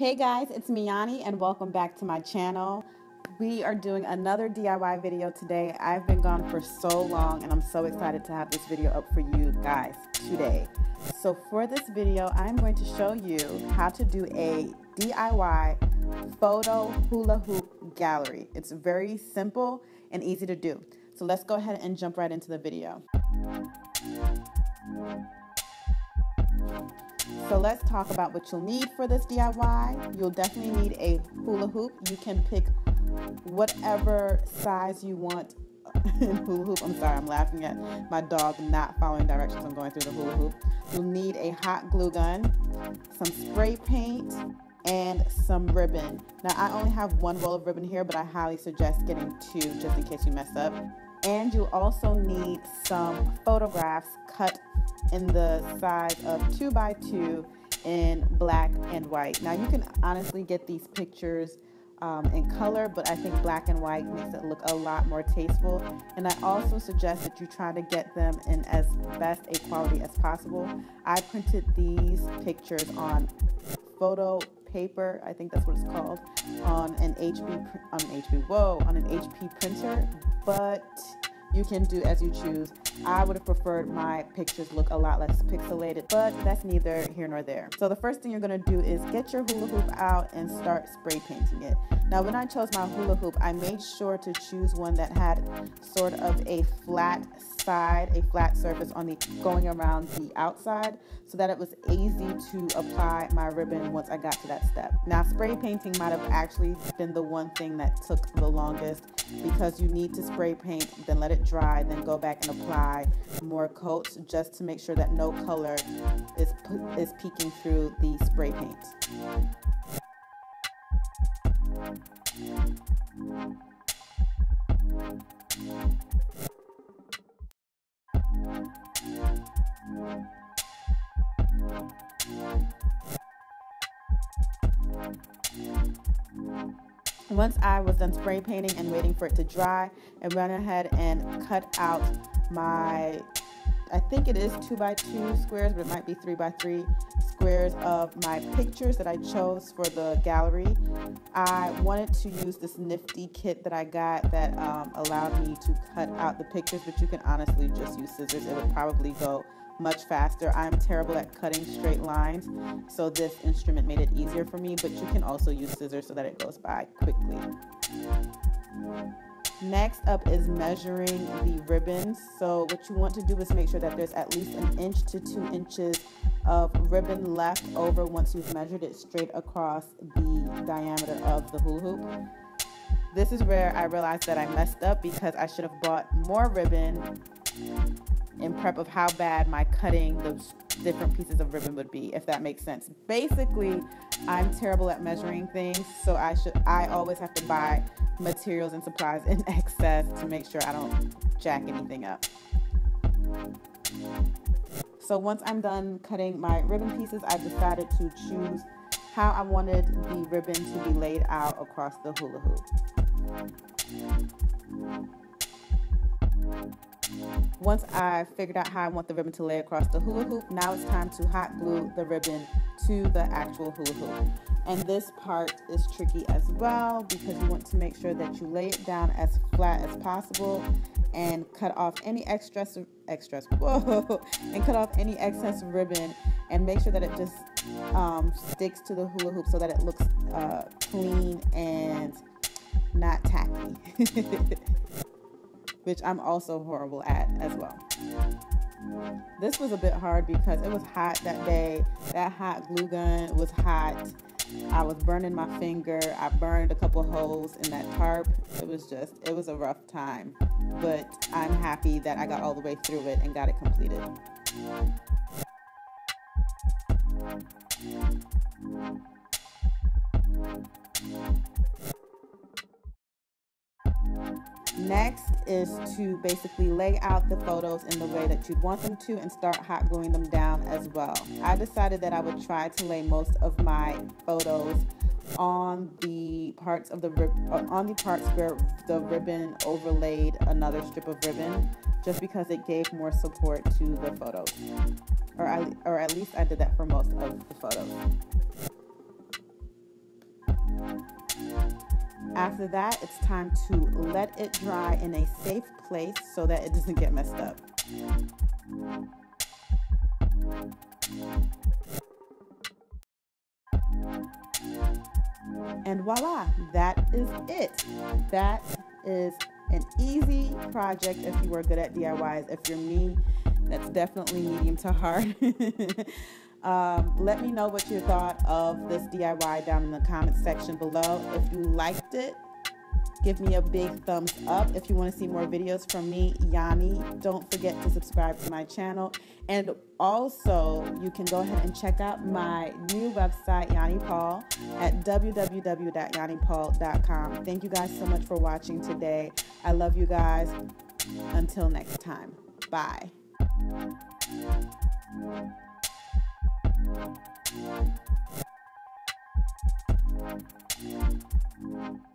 Hey guys, it's me Yanni and welcome back to my channel. We are doing another DIY video today. I've been gone for so long and I'm so excited to have this video up for you guys today. So for this video, I'm going to show you how to do a DIY photo hula hoop gallery. It's very simple and easy to do. So let's go ahead and jump right into the video. So let's talk about what you'll need for this DIY. You'll definitely need a hula hoop. You can pick whatever size you want in hula hoop. I'm sorry, I'm laughing at my dog not following directions. I'm going through the hula hoop. You'll need a hot glue gun, some spray paint, and some ribbon. Now I only have one roll of ribbon here, but I highly suggest getting two just in case you mess up. And you also need some photographs cut in the size of two by two in black and white. Now you can honestly get these pictures um, in color, but I think black and white makes it look a lot more tasteful. And I also suggest that you try to get them in as best a quality as possible. I printed these pictures on photo paper, I think that's what it's called, on an HP, on an HP, whoa, on an HP printer, but you can do as you choose. I would have preferred my pictures look a lot less pixelated, but that's neither here nor there. So the first thing you're gonna do is get your hula hoop out and start spray painting it. Now when I chose my hula hoop, I made sure to choose one that had sort of a flat side, a flat surface on the going around the outside so that it was easy to apply my ribbon once I got to that step. Now spray painting might have actually been the one thing that took the longest because you need to spray paint, then let it dry, then go back and apply more coats just to make sure that no color is, is peeking through the spray paint. Once I was done spray painting and waiting for it to dry, I went ahead and cut out my, I think it is two by two squares, but it might be three by three squares of my pictures that I chose for the gallery. I wanted to use this nifty kit that I got that um, allowed me to cut out the pictures, but you can honestly just use scissors. It would probably go much faster. I'm terrible at cutting straight lines, so this instrument made it easier for me, but you can also use scissors so that it goes by quickly. Next up is measuring the ribbons. So what you want to do is make sure that there's at least an inch to two inches of ribbon left over once you've measured it straight across the diameter of the hula hoop. This is where I realized that I messed up because I should have bought more ribbon in prep of how bad my cutting those different pieces of ribbon would be, if that makes sense. Basically, I'm terrible at measuring things, so I should I always have to buy materials and supplies in excess to make sure I don't jack anything up. So once I'm done cutting my ribbon pieces, I decided to choose how I wanted the ribbon to be laid out across the hula hoop. Once I figured out how I want the ribbon to lay across the hula hoop, now it's time to hot glue the ribbon to the actual hula hoop. And this part is tricky as well because you want to make sure that you lay it down as flat as possible and cut off any excess extras whoa and cut off any excess ribbon and make sure that it just um, sticks to the hula hoop so that it looks uh, clean and not tacky which I'm also horrible at as well. This was a bit hard because it was hot that day. That hot glue gun was hot. I was burning my finger. I burned a couple holes in that tarp. It was just, it was a rough time. But I'm happy that I got all the way through it and got it completed. Next is to basically lay out the photos in the way that you'd want them to and start hot gluing them down as well. I decided that I would try to lay most of my photos on the parts of the rib uh, on the parts where the ribbon overlaid another strip of ribbon just because it gave more support to the photos or I, or at least I did that for most of the photos. After that, it's time to let it dry in a safe place so that it doesn't get messed up. And voila, that is it. That is an easy project if you are good at DIYs. If you're me, that's definitely medium to hard. um, let me know what you thought of this DIY down in the comment section below. If you liked it, Give me a big thumbs up. If you want to see more videos from me, Yanni, don't forget to subscribe to my channel. And also, you can go ahead and check out my new website, Yanni Paul, at www.yannipaul.com. Thank you guys so much for watching today. I love you guys. Until next time, bye. Thank you.